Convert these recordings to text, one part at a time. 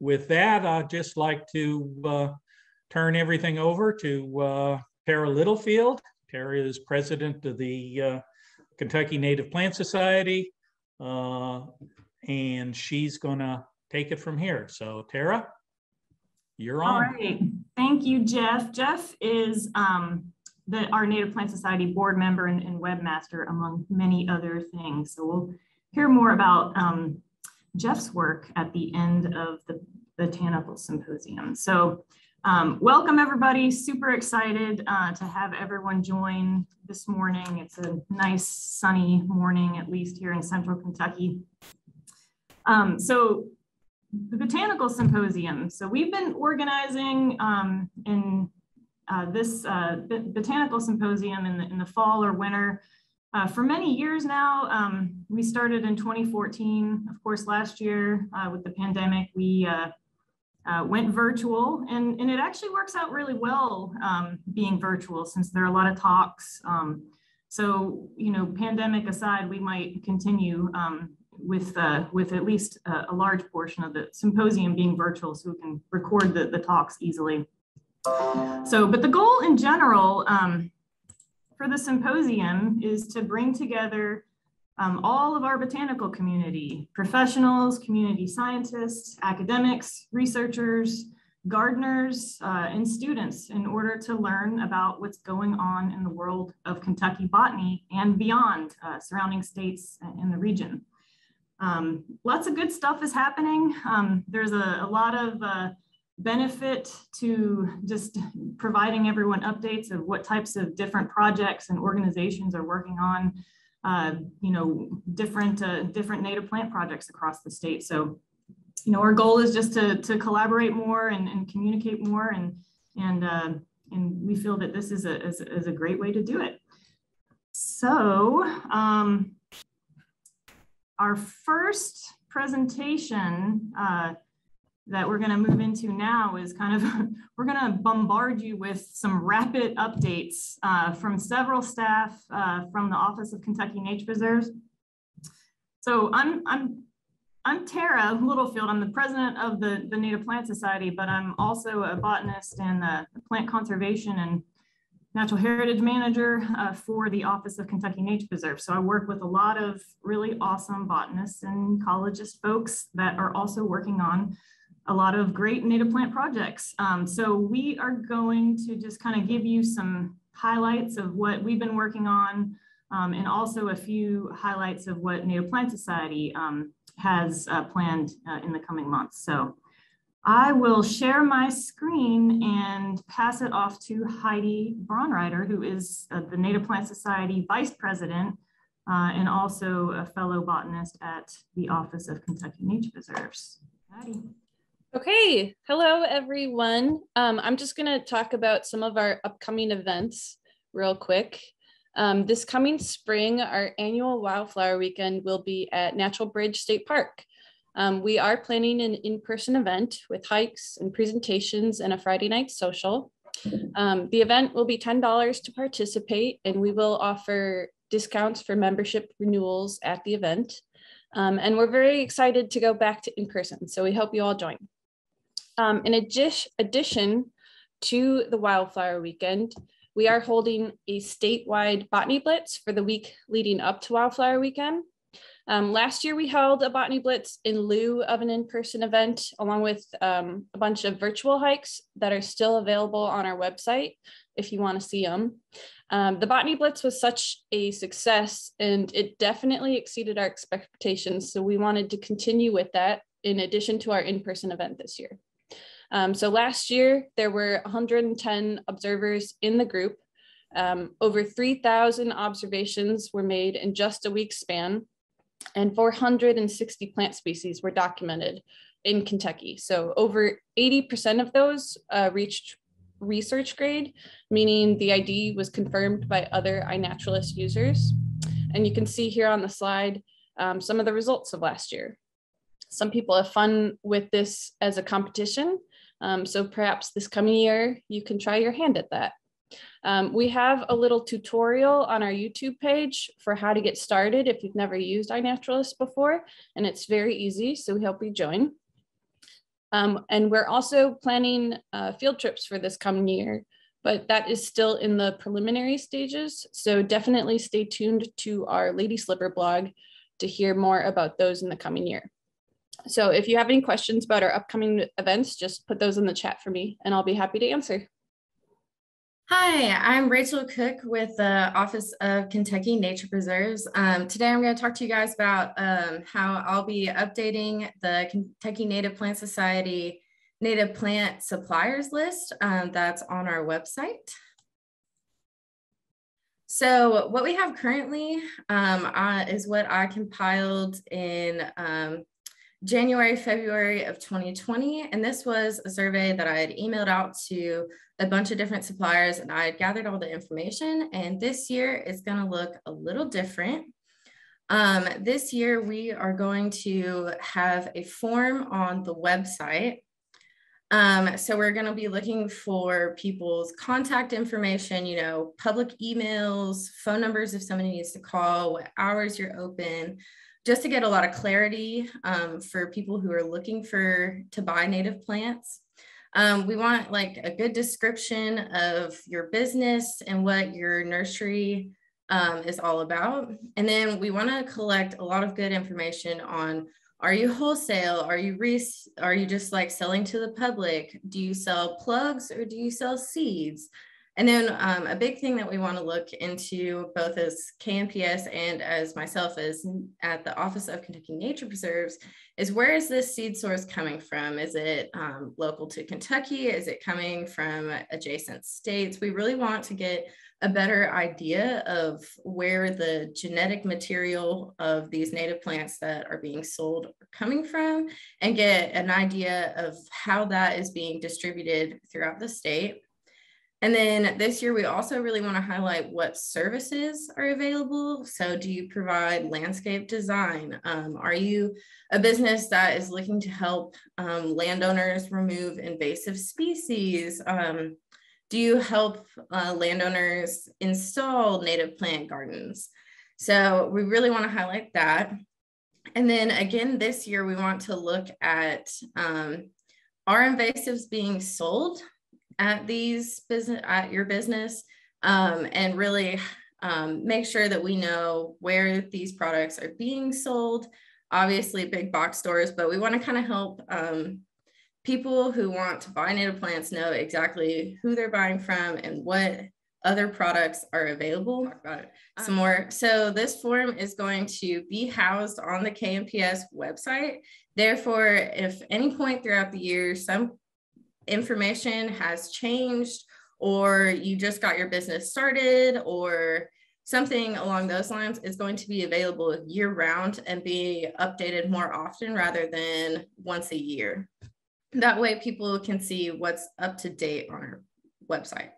with that, I'd just like to uh, turn everything over to uh, Tara Littlefield. Tara is president of the uh, Kentucky Native Plant Society, uh, and she's going to take it from here. So, Tara, you're on. All right. Thank you, Jeff. Jeff is um, the, our Native Plant Society board member and, and, webmaster, among many other things. So we'll hear more about um, Jeff's work at the end of the Botanical Symposium. So um, welcome everybody, super excited uh, to have everyone join this morning. It's a nice sunny morning, at least here in central Kentucky. Um, so the Botanical Symposium. So we've been organizing um, in uh, this uh, Botanical Symposium in the, in the fall or winter uh, for many years now. Um, we started in 2014. Of course, last year uh, with the pandemic, we uh, uh, went virtual and, and it actually works out really well um, being virtual since there are a lot of talks. Um, so, you know, pandemic aside, we might continue um, with, uh, with at least a, a, large portion of the symposium being virtual so we can record the, the talks easily. So, but the goal in general um, for the symposium is to bring together um, all of our botanical community, professionals, community scientists, academics, researchers, gardeners, uh, and students in order to learn about what's going on in the world of Kentucky botany and beyond uh, surrounding states in the region. Um, lots of good stuff is happening. Um, there's a, a, lot of uh, benefit to just providing everyone updates of what types of different projects and organizations are working on uh, you know, different, uh, different native plant projects across the state. So, you know, our goal is just to, to collaborate more and, and communicate more and, and, uh, and we feel that this is a, is, is a great way to do it. So um, our first presentation uh, that we're going to move into now is kind of, we're going to bombard you with some rapid updates uh, from several staff uh, from the Office of Kentucky Nature Preserves. So I'm, I'm, I'm Tara Littlefield. I'm the president of the, the Native Plant Society, but I'm also a botanist and a plant conservation and natural heritage manager uh, for the Office of Kentucky Nature Preserve. So I work with a lot of really awesome botanists and ecologist folks that are also working on a lot of great native plant projects. Um, so we are going to just kind of give you some highlights of what we've been working on um, and also a few highlights of what Native Plant Society um, has uh, planned uh, in the coming months. So I will share my screen and pass it off to Heidi Braunreiter, who is uh, the Native Plant Society Vice President uh, and also a fellow botanist at the Office of Kentucky Nature Preserves. Heidi. Okay, hello everyone. Um, I'm just going to talk about some of our upcoming events real quick. Um, this coming spring, our annual Wildflower Weekend will be at Natural Bridge State Park. Um, we are planning an in-person event with hikes and presentations and a Friday night social. Um, the event will be $10 to participate and we will offer discounts for membership renewals at the event. Um, and we're very excited to go back to in-person, so we hope you all join. Um, in addition to the Wildflower Weekend, we are holding a statewide Botany Blitz for the week leading up to Wildflower Weekend. Um, last year, we held a Botany Blitz in lieu of an in-person event, along with um, a bunch of virtual hikes that are still available on our website if you want to see them. Um, the Botany Blitz was such a success and it definitely exceeded our expectations. So we wanted to continue with that in addition to our in-person event this year. Um, so last year, there were 110 observers in the group. Um, over 3,000 observations were made in just a week span, and 460 plant species were documented in Kentucky. So over 80% of those uh, reached research grade, meaning the ID was confirmed by other iNaturalist users. And you can see here on the slide um, some of the results of last year. Some people have fun with this as a competition, um, so perhaps this coming year, you can try your hand at that. Um, we have a little tutorial on our YouTube page for how to get started if you've never used iNaturalist before, and it's very easy, so we hope you join. Um, and we're also planning uh, field trips for this coming year, but that is still in the preliminary stages. So definitely stay tuned to our Lady Slipper blog to hear more about those in the coming year. So if you have any questions about our upcoming events, just put those in the chat for me and I'll be happy to answer. Hi, I'm Rachel Cook with the Office of Kentucky Nature Preserves. Um, today I'm going to talk to you guys about um, how I'll be updating the Kentucky Native Plant Society native plant suppliers list um, that's on our website. So what we have currently um, uh, is what I compiled in um, January, February of 2020. And this was a survey that I had emailed out to a bunch of different suppliers and I had gathered all the information. And this year is going to look a little different. Um, this year, we are going to have a form on the website. Um, so we're going to be looking for people's contact information, you know, public emails, phone numbers if somebody needs to call, what hours you're open, just to get a lot of clarity um, for people who are looking for to buy native plants. Um, we want like a good description of your business and what your nursery um, is all about. And then we want to collect a lot of good information on are you wholesale? Are you re- are you just like selling to the public? Do you sell plugs or do you sell seeds? And then um, a big thing that we want to look into both as KNPS and as myself as at the Office of Kentucky Nature Preserves is where is this seed source coming from? Is it um, local to Kentucky? Is it coming from adjacent states? We really want to get a better idea of where the genetic material of these native plants that are being sold are coming from and get an idea of how that is being distributed throughout the state. And then this year, we also really want to highlight what services are available. So, do you provide landscape design? Um, are you a business that is looking to help um, landowners remove invasive species? Um, do you help uh, landowners install native plant gardens? So, we really want to highlight that. And then again, this year, we want to look at um, are invasives being sold at these business at your business um, and really um, make sure that we know where these products are being sold. Obviously big box stores but we want to kind of help um, people who want to buy native plants know exactly who they're buying from and what other products are available. Talk about it. Some more. So this form is going to be housed on the knps website. Therefore if any point throughout the year some information has changed or you just got your business started or something along those lines is going to be available year round and be updated more often rather than once a year. That way people can see what's up to date on our website.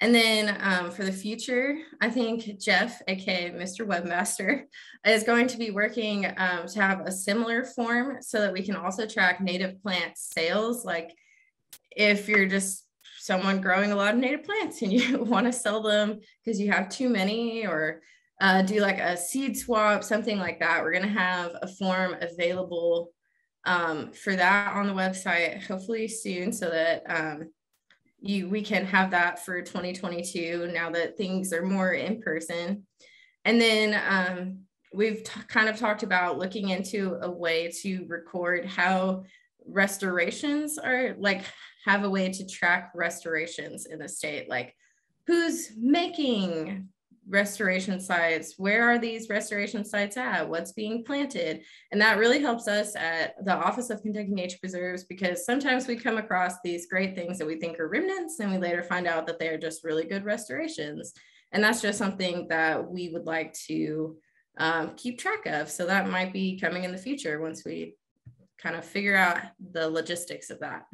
And then um, for the future, I think Jeff, aka Mr. Webmaster, is going to be working um, to have a similar form so that we can also track native plant sales. Like if you're just someone growing a lot of native plants and you want to sell them because you have too many or uh, do like a seed swap, something like that, we're going to have a form available um, for that on the website hopefully soon so that um, you we can have that for 2022 now that things are more in person. And then um, we've kind of talked about looking into a way to record how restorations are like have a way to track restorations in the state like who's making restoration sites. Where are these restoration sites at? What's being planted? And that really helps us at the office of kentucky nature preserves because sometimes we come across these great things that we think are remnants and we later find out that they're just really good restorations. And that's just something that we would like to um, keep track of. So that might be coming in the future once we kind of figure out the logistics of that.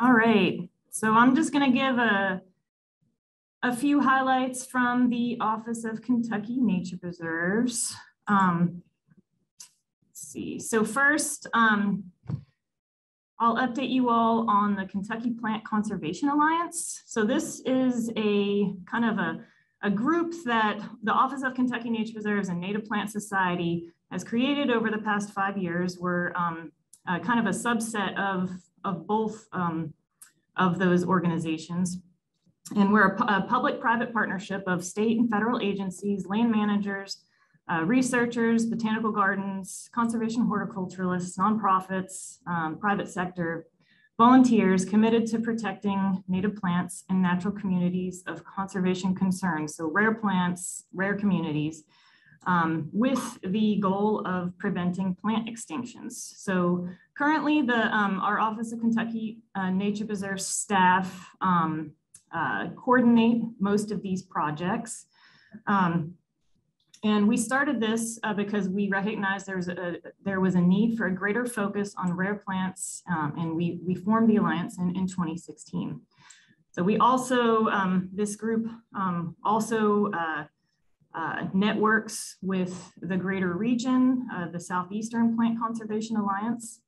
All right. So i'm just going to give a a few highlights from the Office of Kentucky Nature Preserves. Um, let's see. So first, um, I'll update you all on the Kentucky Plant Conservation Alliance. So this is a kind of a, a group that the Office of Kentucky Nature Preserves and Native Plant Society has created over the past five years, were um, uh, kind of a subset of, of both um, of those organizations. And we're a, a public-private partnership of state and federal agencies, land managers, uh, researchers, botanical gardens, conservation horticulturalists, nonprofits, um, private sector, volunteers committed to protecting native plants and natural communities of conservation concern. So rare plants, rare communities, um, with the goal of preventing plant extinctions. So currently the, um, our Office of Kentucky uh, Nature Preserve staff um, uh, coordinate most of these projects. Um, and we started this uh, because we recognized there's a, there was a need for a greater focus on rare plants, um, and we, we formed the Alliance in, in 2016. So we also, um, this group um, also uh, uh, networks with the greater region, uh, the Southeastern Plant Conservation Alliance.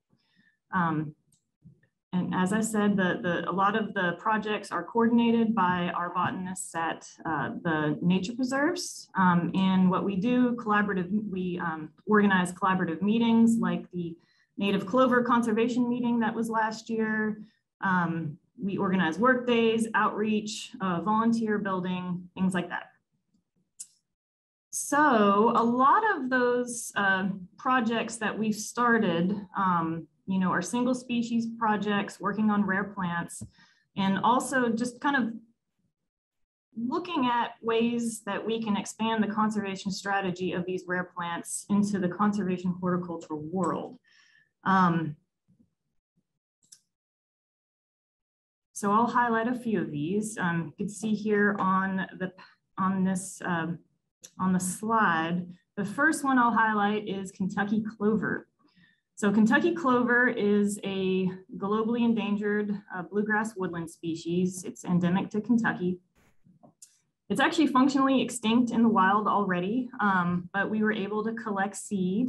And as I said, the, the, a lot of the projects are coordinated by our botanists at uh, the nature preserves. Um, and what we do, collaborative, we um, organize collaborative meetings like the native clover conservation meeting that was last year. Um, we organize work days, outreach, uh, volunteer building, things like that. So a lot of those uh, projects that we've started um, you know, our single species projects, working on rare plants, and also just kind of looking at ways that we can expand the conservation strategy of these rare plants into the conservation horticultural world. Um, so I'll highlight a few of these. Um, you can see here on the on this uh, on the slide. The first one I'll highlight is Kentucky clover. So Kentucky clover is a globally endangered uh, bluegrass woodland species. It's endemic to Kentucky. It's actually functionally extinct in the wild already, um, but we were able to collect seed.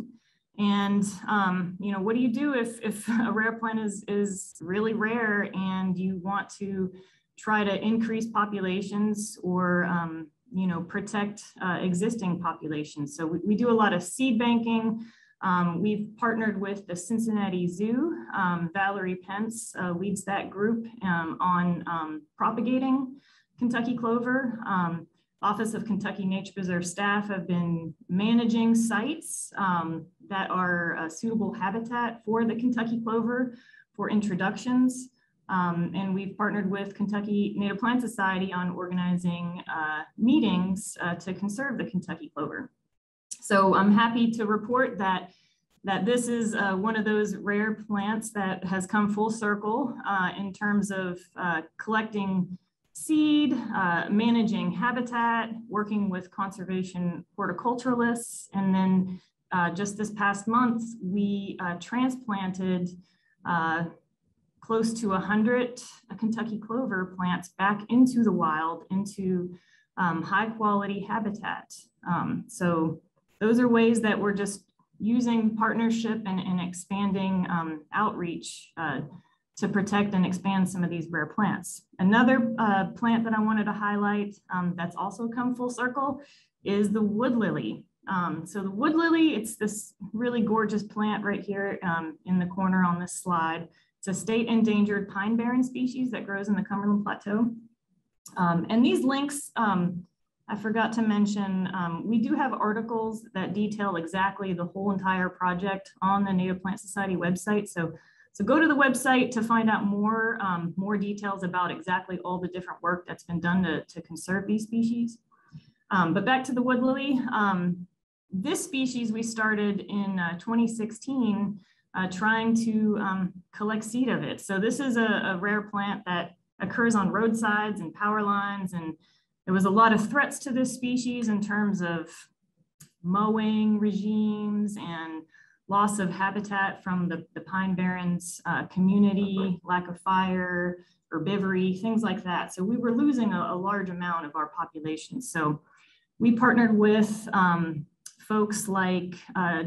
And um, you know, what do you do if, if a rare plant is, is really rare and you want to try to increase populations or um, you know, protect uh, existing populations? So we, we do a lot of seed banking, um, we've partnered with the Cincinnati Zoo. Um, Valerie Pence uh, leads that group um, on um, propagating Kentucky clover. Um, Office of Kentucky Nature Preserve staff have been managing sites um, that are a suitable habitat for the Kentucky clover for introductions. and we've partnered with Kentucky Native Plant Society on organizing uh, meetings uh, to conserve the Kentucky clover. So I'm happy to report that that this is uh, one of those rare plants that has come full circle uh, in terms of uh, collecting seed, uh, managing habitat, working with conservation horticulturalists, and then uh, just this past month, we uh, transplanted close to 100 Kentucky clover plants back into the wild, into um, high quality habitat. Um, so those are ways that we're just using partnership and, and expanding um, outreach uh, to protect and expand some of these rare plants. Another uh, plant that I wanted to highlight um, that's also come full circle is the wood lily. Um, so the wood lily, it's this really gorgeous plant right here um, in the corner on this slide. It's a state endangered pine barren species that grows in the Cumberland Plateau. Um, and these links um, I forgot to mention, um, we do have articles that detail exactly the whole entire project on the Native Plant Society website. So, so go to the website to find out more, um, more details about exactly all the different work that's been done to, to conserve these species. Um, but back to the wood lily, um, this species we started in uh, 2016 uh, trying to um, collect seed of it. So this is a, a rare plant that occurs on roadsides and power lines and there was a lot of threats to this species in terms of mowing regimes and loss of habitat from the, the Pine Barrens uh, community, lack of fire, herbivory, things like that. So we were losing a, a large amount of our population. So we partnered with um, folks like uh,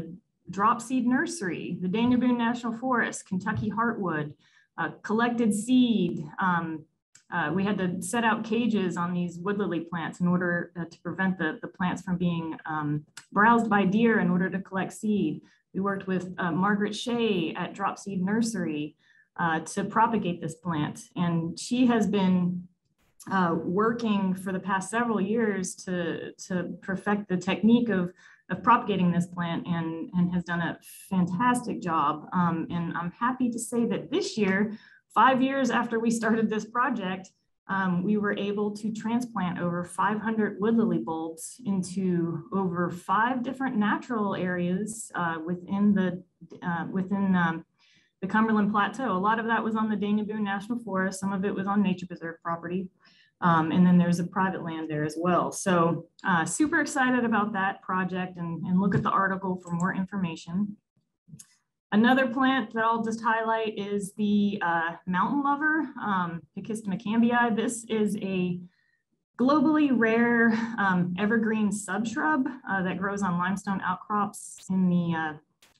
Dropseed Nursery, the Daniel Boone National Forest, Kentucky Heartwood, uh, collected seed, um, uh, we had to set out cages on these wood lily plants in order uh, to prevent the, the plants from being um, browsed by deer in order to collect seed. We worked with uh, Margaret Shea at Dropseed Nursery uh, to propagate this plant. And she has been uh, working for the past several years to, to perfect the technique of, of propagating this plant and, and has done a fantastic job. Um, and I'm happy to say that this year, five years after we started this project, um, we were able to transplant over 500 wood lily bulbs into over five different natural areas uh, within the uh, within um, the Cumberland Plateau. A lot of that was on the Daniel Boone National Forest. Some of it was on nature preserve property. Um, and then there's a private land there as well. So uh, super excited about that project and, and look at the article for more information. Another plant that I'll just highlight is the uh, mountain lover, um, Paxistima This is a globally rare um, evergreen subshrub uh, that grows on limestone outcrops in the uh,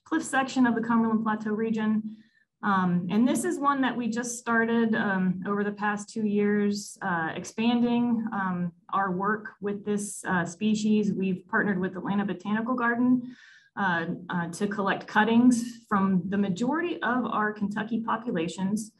cliff section of the Cumberland Plateau region. Um, and this is one that we just started um, over the past two years, uh, expanding um, our work with this uh, species. We've partnered with Atlanta Botanical Garden uh, uh, to collect cuttings from the majority of our Kentucky populations.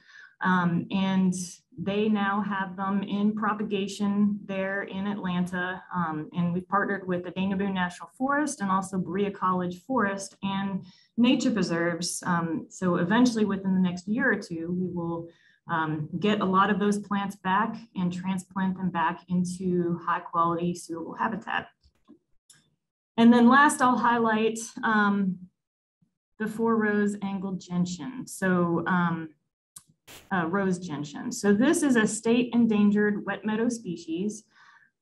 Um, and they now have them in propagation there in Atlanta. Um, and we've partnered with the Daniel Boone National Forest and also Berea College Forest and nature preserves. Um, so eventually within the next year or two, we will um, get a lot of those plants back and transplant them back into high quality suitable habitat. And then last, I'll highlight um, the four rose angled gentian. So um, uh, rose gentian. So this is a state endangered wet meadow species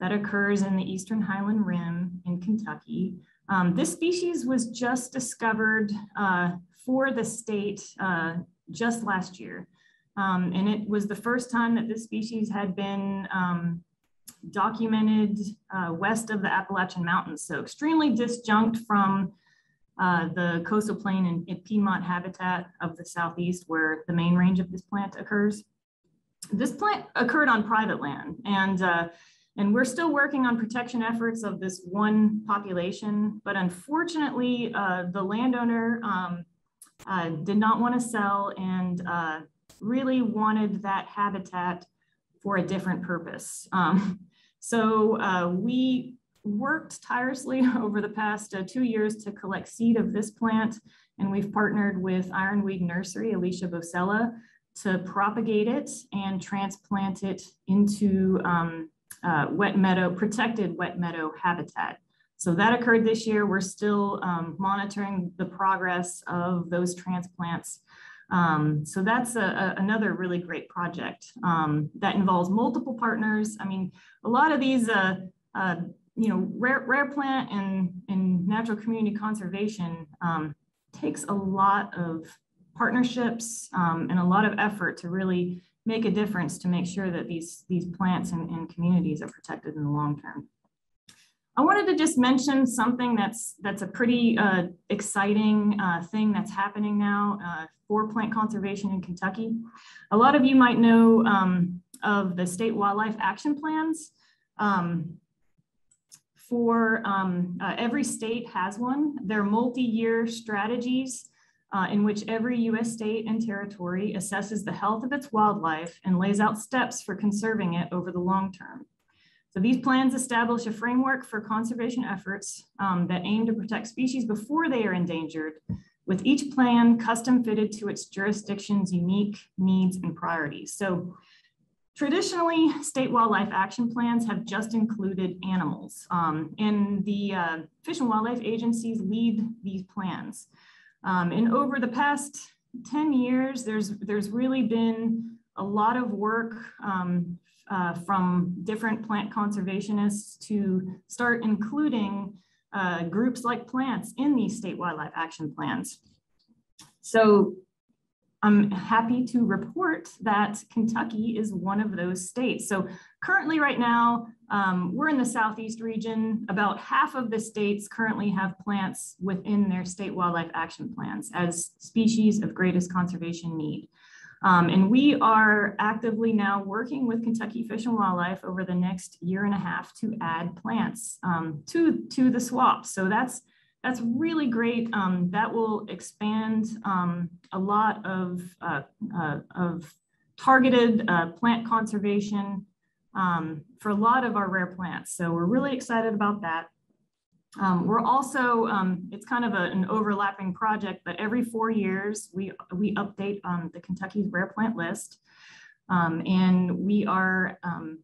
that occurs in the Eastern Highland Rim in Kentucky. Um, this species was just discovered uh, for the state uh, just last year. Um, and it was the first time that this species had been um, documented uh, west of the Appalachian Mountains. So extremely disjunct from uh, the coastal plain and, Piedmont habitat of the Southeast where the main range of this plant occurs. This plant occurred on private land and, uh, and we're still working on protection efforts of this one population, but unfortunately uh, the landowner um, uh, did not want to sell and uh, really wanted that habitat for a different purpose. Um, so uh, we worked tirelessly over the past uh, two years to collect seed of this plant, and we've partnered with Ironweed Nursery, Alicia Bosella, to propagate it and transplant it into um, uh, wet meadow, protected wet meadow habitat. So that occurred this year. We're still um, monitoring the progress of those transplants um, so that's a, a, another really great project um, that involves multiple partners. I mean, a lot of these, uh, uh, you know, rare, rare plant and, and natural community conservation um, takes a lot of partnerships um, and a lot of effort to really make a difference to make sure that these, these plants and, and communities are protected in the long term. I wanted to just mention something that's that's a pretty uh, exciting uh, thing that's happening now uh, for plant conservation in Kentucky. A lot of you might know um, of the state wildlife action plans. Um, for um, uh, every state has one. They're multi-year strategies uh, in which every US state and territory assesses the health of its wildlife and lays out steps for conserving it over the long term. So these plans establish a framework for conservation efforts um, that aim to protect species before they are endangered, with each plan custom fitted to its jurisdiction's unique needs and priorities. So traditionally, state wildlife action plans have just included animals, um, and the uh, Fish and Wildlife agencies lead these plans. Um, and over the past 10 years, there's, there's really been a lot of work um, uh, from different plant conservationists to start including uh, groups like plants in these state wildlife action plans. So I'm happy to report that Kentucky is one of those states. So currently right now, um, we're in the Southeast region. About half of the states currently have plants within their state wildlife action plans as species of greatest conservation need. Um, and we are actively now working with Kentucky Fish and Wildlife over the next year and a half to add plants um, to, to the swap. So that's that's really great. Um, that will expand um, a lot of, uh, uh, of targeted uh, plant conservation um, for a lot of our rare plants. So we're really excited about that. Um, we're also, um, it's kind of a, an overlapping project, but every four years we, we update um, the Kentucky's rare plant list. Um, and we are um,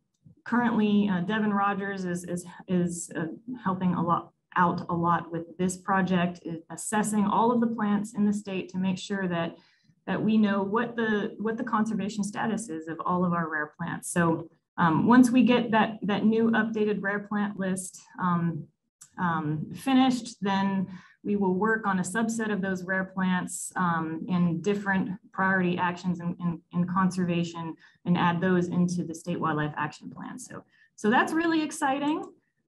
currently, uh, Devin Rogers is, is, is uh, helping a lot out a lot with this project, assessing all of the plants in the state to make sure that that we know what the what the conservation status is of all of our rare plants. So um, once we get that that new updated rare plant list, um, finished, then we will work on a subset of those rare plants um, in different priority actions in, in, in, conservation and add those into the state wildlife action plan. So, so that's really exciting.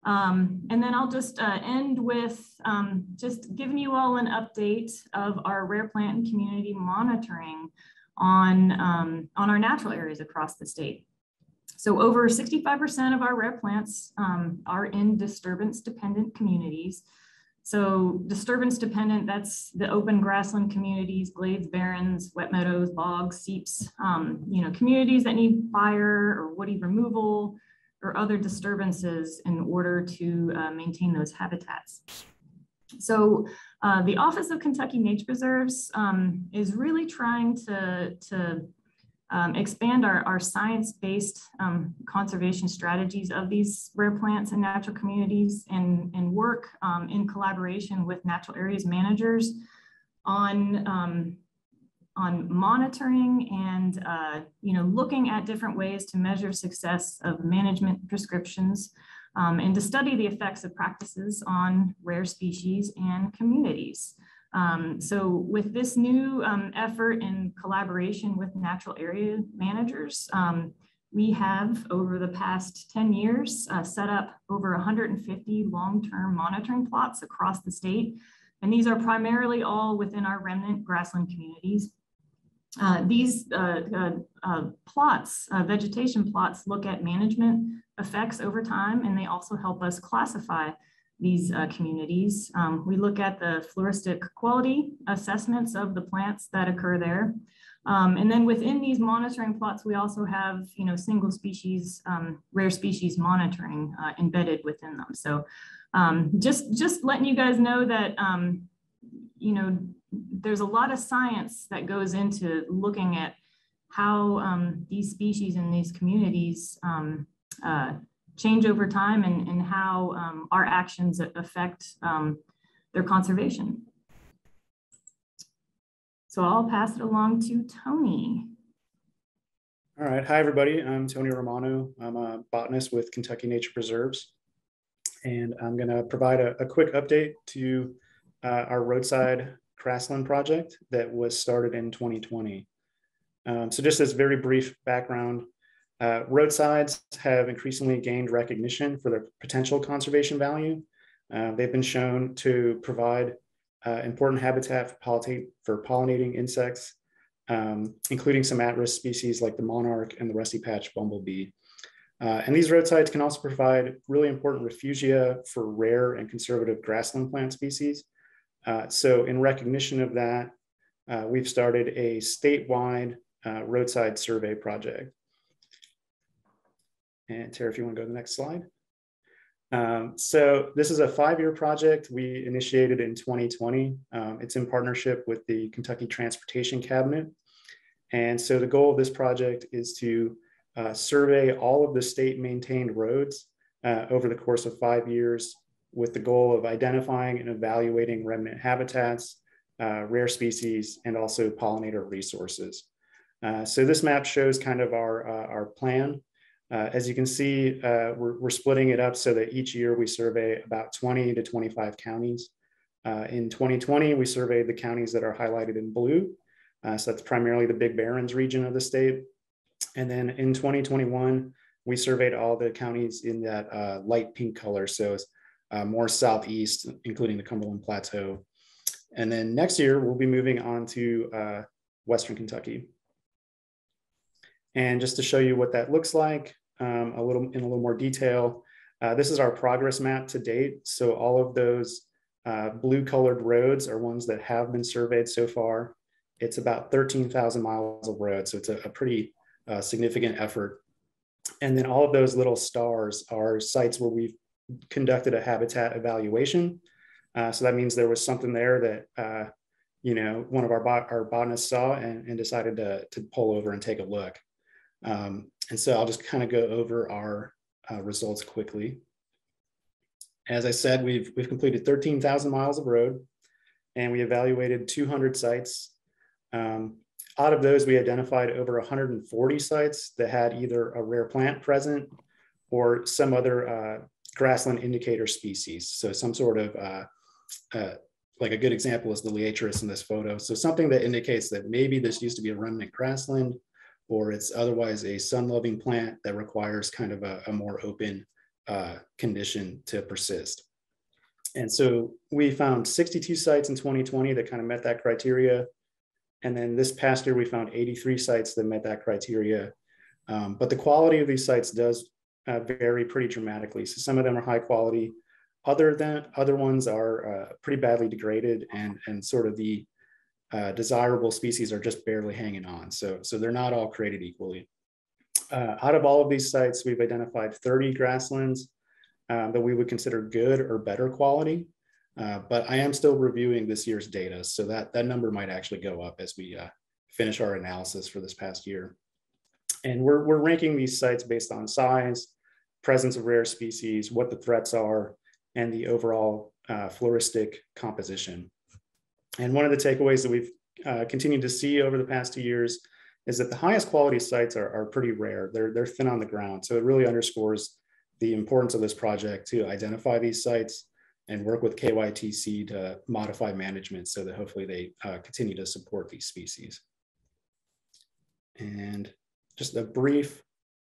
Um, and then I'll just uh, end with um, just giving you all an update of our rare plant and community monitoring on, um, on our natural areas across the state. So over 65% of our rare plants um, are in disturbance dependent communities. So disturbance dependent, that's the open grassland communities, glades, barrens, wet meadows, bogs, seeps, um, you know, communities that need fire or woody removal or other disturbances in order to uh, maintain those habitats. So uh, the Office of Kentucky Nature Preserves um, is really trying to, to um, expand our, our science-based um, conservation strategies of these rare plants and natural communities and, and work um, in collaboration with natural areas managers on, um, on monitoring and uh, you know, looking at different ways to measure success of management prescriptions um, and to study the effects of practices on rare species and communities. Um, so with this new um, effort in collaboration with natural area managers, um, we have over the past 10 years uh, set up over 150 long-term monitoring plots across the state. And these are primarily all within our remnant grassland communities. Uh, these uh, uh, uh plots, uh, vegetation plots, look at management effects over time, and they also help us classify these uh, communities. Um, we look at the floristic quality assessments of the plants that occur there. Um, and then within these monitoring plots, we also have, you know, single species, um, rare species monitoring uh, embedded within them. So um, just, just letting you guys know that, um, you know, there's a lot of science that goes into looking at how um, these species in these communities uh, change over time and, and how um, our actions affect um, their conservation. So I'll pass it along to Tony. All right. Hi, everybody. I'm Tony Romano. I'm a botanist with Kentucky Nature Preserves. And I'm going to provide a, a, quick update to uh, our roadside grassland project that was started in 2020. Um, so just as very brief background, uh, roadsides have increasingly gained recognition for their potential conservation value. Uh, they've been shown to provide uh, important habitat for, for pollinating insects, um, including some at-risk species like the monarch and the rusty patch bumblebee. Uh, and these roadsides can also provide really important refugia for rare and conservative grassland plant species. Uh, so in recognition of that, uh, we've started a statewide roadside survey project. And Tara, if you want to go to the next slide. Um, so this is a five-year project we initiated in 2020. Um, it's in partnership with the Kentucky Transportation Cabinet. And so the goal of this project is to uh, survey all of the state maintained roads uh, over the course of five years with the goal of identifying and evaluating remnant habitats, uh, rare species, and also pollinator resources. Uh, so this map shows kind of our, uh, our plan uh, as you can see, uh, we're, we're, splitting it up so that each year we survey about 20 to 25 counties. Uh, in 2020, we surveyed the counties that are highlighted in blue. Uh, so that's primarily the Big Barrens region of the state. And then in 2021, we surveyed all the counties in that uh, light pink color. So uh, more southeast, including the Cumberland Plateau. And then next year, we'll be moving on to Western Kentucky. And just to show you what that looks like um, a little in a little more detail, uh, this is our progress map to date. So all of those uh, blue colored roads are ones that have been surveyed so far. It's about 13,000 miles of road. So it's a, a pretty uh, significant effort. And then all of those little stars are sites where we've conducted a habitat evaluation. Uh, so that means there was something there that, uh, you know, one of our, bot our botanists saw and, and, decided to, to pull over and take a look. Um, and so I'll just kind of go over our uh, results quickly. As I said, we've, we've completed 13,000 miles of road and we evaluated 200 sites. Um, out of those, we identified over 140 sites that had either a rare plant present or some other uh, grassland indicator species. So some sort of, uh, uh, like a good example is the liatris in this photo. So something that indicates that maybe this used to be a remnant grassland or it's otherwise a sun-loving plant that requires kind of a, a more open uh, condition to persist. And so we found 62 sites in 2020 that kind of met that criteria. And then this past year, we found 83 sites that met that criteria. Um, but the quality of these sites does uh, vary pretty dramatically. So some of them are high quality. Other than other ones are uh, pretty badly degraded and, and sort of the uh, desirable species are just barely hanging on. So, so they're not all created equally. Uh, out of all of these sites, we've identified 30 grasslands um, that we would consider good or better quality. Uh, but I am still reviewing this year's data, so that, that number might actually go up as we uh, finish our analysis for this past year. And we're, we're ranking these sites based on size, presence of rare species, what the threats are, and the overall uh, floristic composition. And one of the takeaways that we've uh, continued to see over the past two years is that the highest quality sites are, are pretty rare. They're, they're thin on the ground. So it really underscores the importance of this project to identify these sites and work with KYTC to modify management so that hopefully they uh, continue to support these species. And just a brief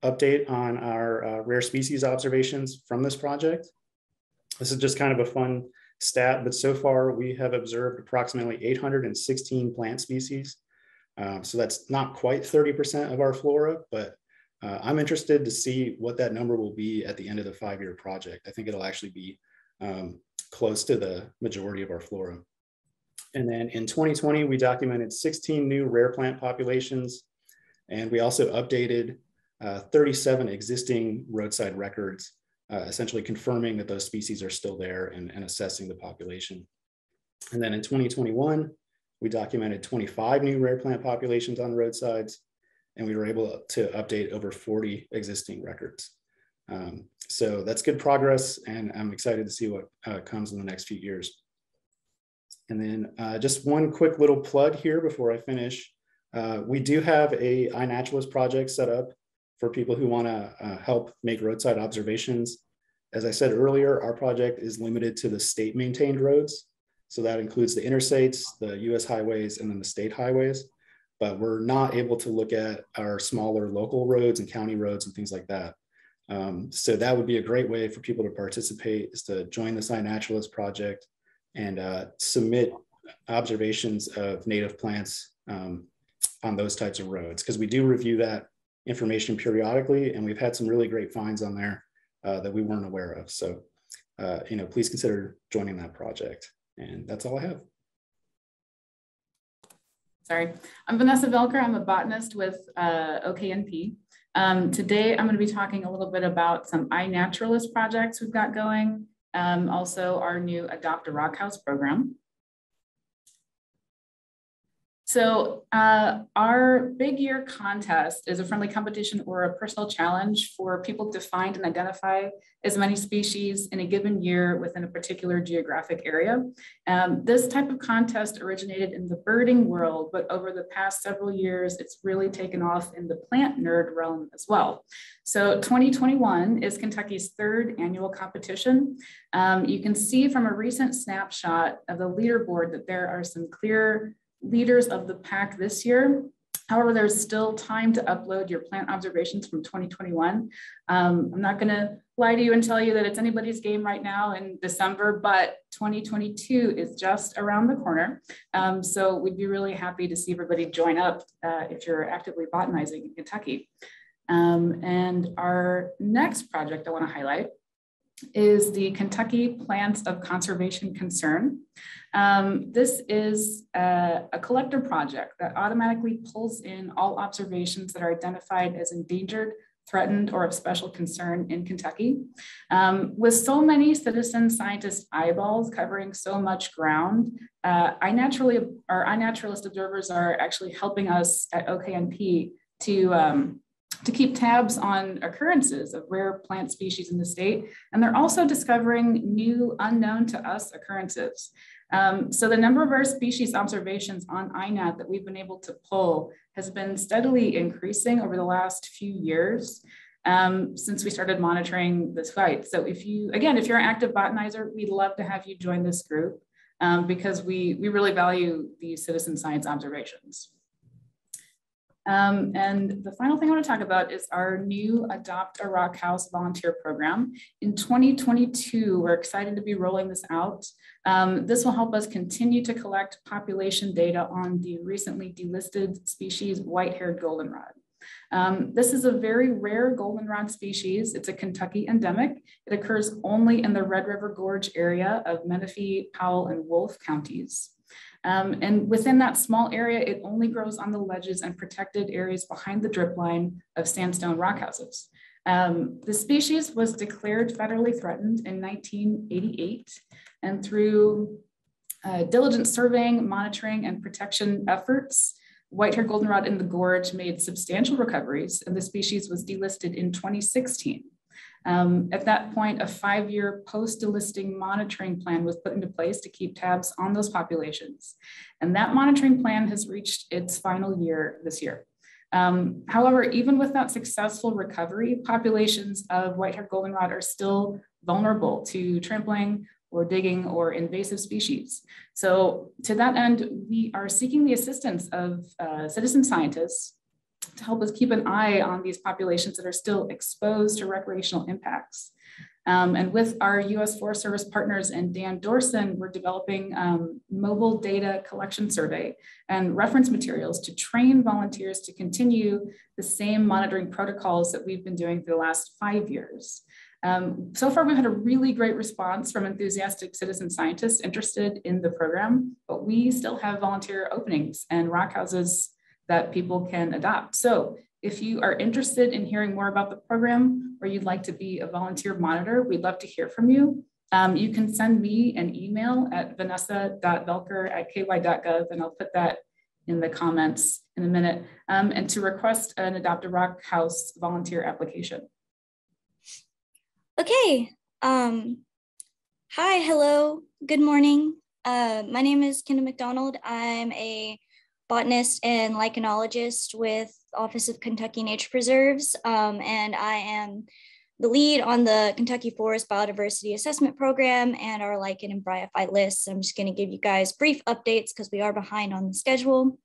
update on our uh, rare species observations from this project. This is just kind of a fun stat, but so far we have observed approximately 816 plant species. Um, so that's not quite 30% of our flora, but uh, I'm interested to see what that number will be at the end of the five-year project. I think it'll actually be um, close to the majority of our flora. And then in 2020, we documented 16 new rare plant populations, and we also updated uh, 37 existing roadside records uh, essentially confirming that those species are still there and, and assessing the population. And then in 2021, we documented 25 new rare plant populations on roadsides, and we were able to update over 40 existing records. Um, so that's good progress, and I'm excited to see what uh, comes in the next few years. And then uh, just one quick little plug here before I finish. Uh, we do have a iNaturalist project set up for people who want to uh, help make roadside observations. As I said earlier, our project is limited to the state maintained roads. So that includes the interstates, the US highways, and then the state highways. But we're not able to look at our smaller local roads and county roads and things like that. Um, so that would be a great way for people to participate is to join the iNaturalist project and uh, submit observations of native plants um, on those types of roads because we do review that information periodically, and we've had some really great finds on there uh, that we weren't aware of. So, uh, you know, please consider joining that project. And that's all I have. Sorry, I'm Vanessa Velker. I'm a botanist with uh, OKNP. Um, today, I'm going to be talking a little bit about some iNaturalist projects we've got going. Um, also, our new Adopt a Rock House program. So uh, our big year contest is a friendly competition or a personal challenge for people to find and identify as many species in a given year within a particular geographic area. Um, this type of contest originated in the birding world, but over the past several years, it's really taken off in the plant nerd realm as well. So 2021 is Kentucky's third annual competition. Um, you can see from a recent snapshot of the leaderboard that there are some clear leaders of the pack this year. However, there's still time to upload your plant observations from 2021. Um, I'm not gonna lie to you and tell you that it's anybody's game right now in December, but 2022 is just around the corner. Um, so we'd be really happy to see everybody join up uh, if you're actively botanizing in Kentucky. Um, and our next project I wanna highlight is the Kentucky Plants of Conservation Concern. Um, this is a, a, collector project that automatically pulls in all observations that are identified as endangered, threatened, or of special concern in Kentucky. Um, with so many citizen scientist eyeballs covering so much ground, uh, iNaturally, our iNaturalist observers are actually helping us at OKNP to um, to keep tabs on occurrences of rare plant species in the state. And they're also discovering new unknown to us occurrences. Um, so the number of our species observations on iNat that we've been able to pull has been steadily increasing over the last few years um, since we started monitoring this site. So if you, again, if you're an active botanizer, we'd love to have you join this group um, because we, we really value these citizen science observations. Um, and the final thing I want to talk about is our new Adopt a Rock House volunteer program. In 2022, we're excited to be rolling this out. Um, this will help us continue to collect population data on the recently delisted species white-haired goldenrod. Um, this is a very rare goldenrod species. It's a Kentucky endemic. It occurs only in the Red River Gorge area of Menifee, Powell, and Wolfe counties. Um, and within that small area, it only grows on the ledges and protected areas behind the drip line of sandstone rockhouses. Um, the species was declared federally threatened in 1988, and through uh, diligent surveying, monitoring, and protection efforts, white-haired goldenrod in the gorge made substantial recoveries, and the species was delisted in 2016. Um, at that point, a five-year post-delisting monitoring plan was put into place to keep tabs on those populations. And that monitoring plan has reached its final year this year. Um, however, even with that successful recovery, populations of white-haired goldenrod are still vulnerable to trampling or digging or invasive species. So to that end, we are seeking the assistance of uh, citizen scientists to help us keep an eye on these populations that are still exposed to recreational impacts. Um, and with our US Forest Service partners and Dan Dorson, we're developing um, mobile data collection survey and reference materials to train volunteers to continue the same monitoring protocols that we've been doing for the last five years. Um, so far, we've had a really great response from enthusiastic citizen scientists interested in the program, but we still have volunteer openings and rock houses that people can adopt. So if you are interested in hearing more about the program or you'd like to be a volunteer monitor, we'd love to hear from you. Um, you can send me an email at vanessa.velker at ky.gov and I'll put that in the comments in a minute um, and to request an Adopt a Rock House volunteer application. Okay. Um, hi, hello, good morning. Uh, my name is Kendall McDonald. I'm a botanist and lichenologist with Office of Kentucky Nature Preserves, um, and I am the lead on the Kentucky Forest Biodiversity Assessment Program and our lichen and bryophyte lists. I'm just going to give you guys brief updates because we are behind on the schedule.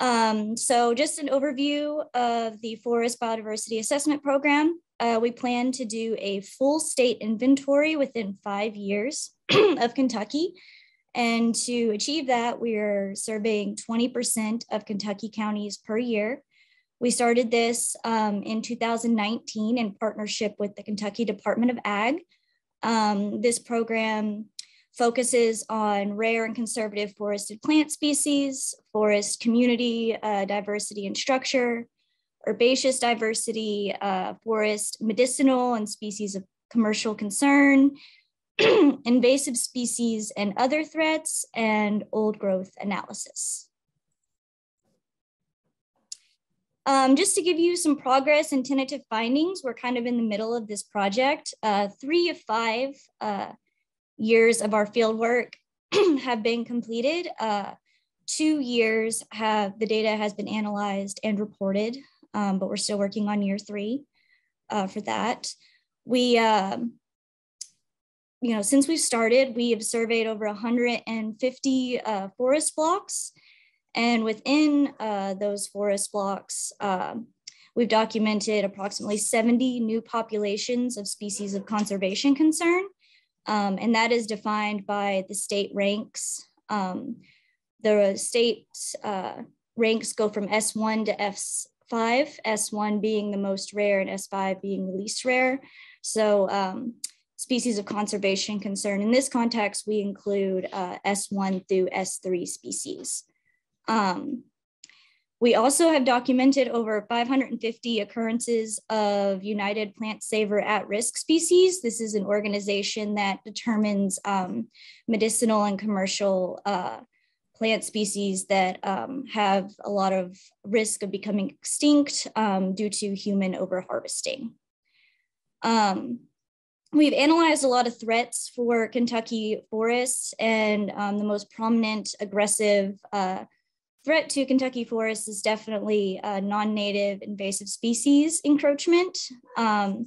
Um, so just an overview of the Forest Biodiversity Assessment Program. Uh, we plan to do a full state inventory within five years of Kentucky and to achieve that, we are surveying 20% of Kentucky counties per year. We started this um, in 2019 in partnership with the Kentucky Department of Ag. Um, this program focuses on rare and conservative forested plant species, forest community uh, diversity and structure, herbaceous diversity, uh, forest medicinal and species of commercial concern, invasive species and other threats, and old growth analysis. Um, just to give you some progress and tentative findings, we're kind of in the middle of this project. Uh, three of five uh, years of our field work have been completed. Uh, two years have the data has been analyzed and reported, um, but we're still working on year three uh, for that. We um, you know, since we've started, we have surveyed over 150 uh, forest blocks And within uh, those forest blocks, uh, we've documented approximately 70 new populations of species of conservation concern. Um, and that is defined by the state ranks. Um, the state uh, ranks go from S1 to S5, S1 being the most rare and S5 being the least rare. So um, species of conservation concern. In this context, we include uh, S1 through S3 species. Um, we also have documented over 550 occurrences of United Plant Saver at-risk species. This is an organization that determines um, medicinal and commercial uh, plant species that um, have a lot of risk of becoming extinct um, due to human overharvesting. Um, we've analyzed a lot of threats for Kentucky forests and um, the most prominent aggressive uh, threat to Kentucky forests is definitely uh, non-native invasive species encroachment. Um,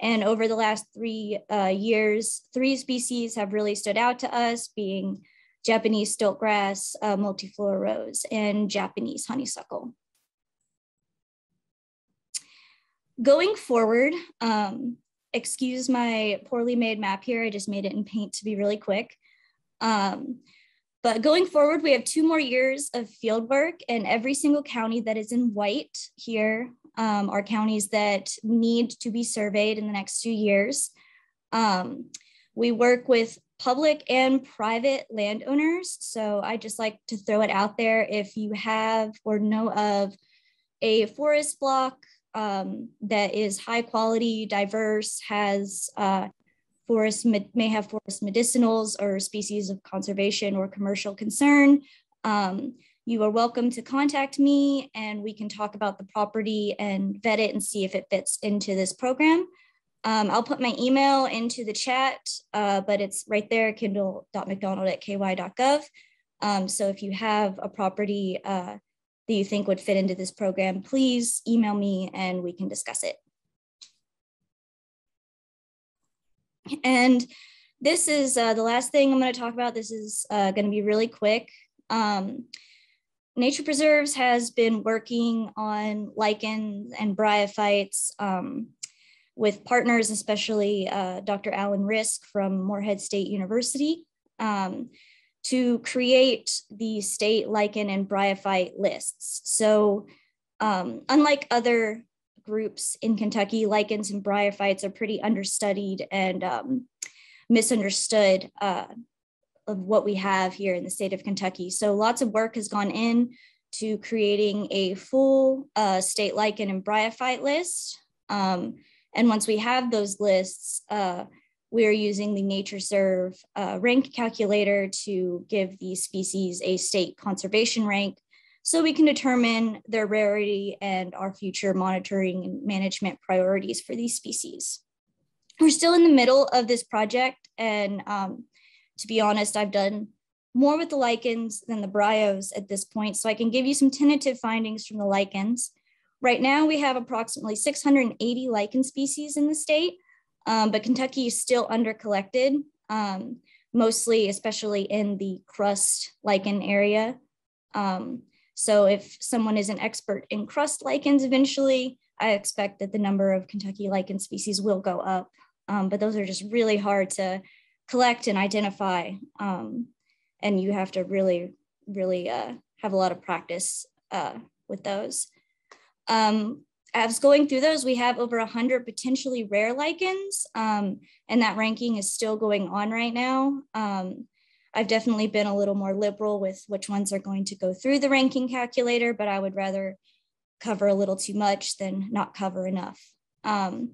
and over the last three uh, years, three species have really stood out to us being Japanese stiltgrass, uh, multiflora rose, and Japanese honeysuckle. Going forward, um, excuse my poorly made map here. I just made it in paint to be really quick. Um, but going forward, we have two more years of field work and every single county that is in white here um, are counties that need to be surveyed in the next two years. Um, we work with public and private landowners. So I just like to throw it out there. If you have or know of a forest block um, that is high quality, diverse, has uh, forest may have forest medicinals or species of conservation or commercial concern. Um, you are welcome to contact me and we can talk about the property and vet it and see if it fits into this program. Um, I'll put my email into the chat, uh, but it's right there, kendall.mcdonald at ky.gov. Um, so if you have a property uh, that you think would fit into this program, please email me and we can discuss it. And this is uh, the last thing I'm going to talk about. This is uh, going to be really quick. Um, Nature Preserves has been working on lichens and bryophytes um, with partners, especially uh, Dr. Allen Risk from Morehead State University. Um, to create the state lichen and bryophyte lists. So um, unlike other groups in Kentucky, lichens and bryophytes are pretty understudied and um, misunderstood uh, of what we have here in the state of Kentucky. So lots of work has gone in to creating a full uh, state lichen and bryophyte list. Um, and once we have those lists, uh, we're using the NatureServe uh, rank calculator to give these species a state conservation rank so we can determine their rarity and our future monitoring and management priorities for these species. We're still in the middle of this project and um, to be honest, I've done more with the lichens than the bryos at this point, so I can give you some tentative findings from the lichens. Right now, we have approximately 680 lichen species in the state, um, but Kentucky is still under collected, um, mostly, especially in the crust lichen area. Um, so if someone is an expert in crust lichens eventually, I expect that the number of Kentucky lichen species will go up. Um, but those are just really hard to collect and identify. Um, and you have to really, really uh, have a lot of practice uh, with those. Um, as going through those, we have over 100 potentially rare lichens, um, and that ranking is still going on right now. Um, I've definitely been a little more liberal with which ones are going to go through the ranking calculator, but I would rather cover a little too much than not cover enough. Um,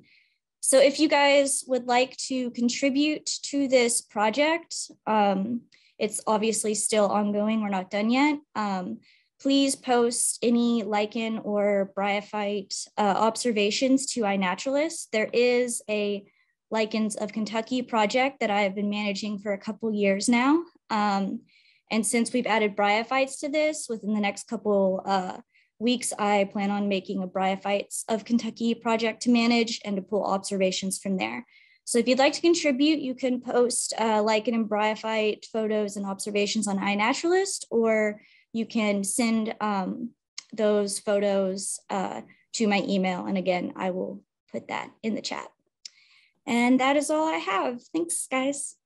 so if you guys would like to contribute to this project, um, it's obviously still ongoing, we're not done yet. Please post any lichen or bryophyte uh, observations to iNaturalist. There is a Lichens of Kentucky project that I've been managing for a couple years now. Um, and since we've added bryophytes to this within the next couple uh, weeks, I plan on making a bryophytes of Kentucky project to manage and to pull observations from there. So if you'd like to contribute, you can post uh, lichen and bryophyte photos and observations on iNaturalist, or you can send um, those photos uh, to my email. And again, I will put that in the chat. And that is all I have. Thanks, guys.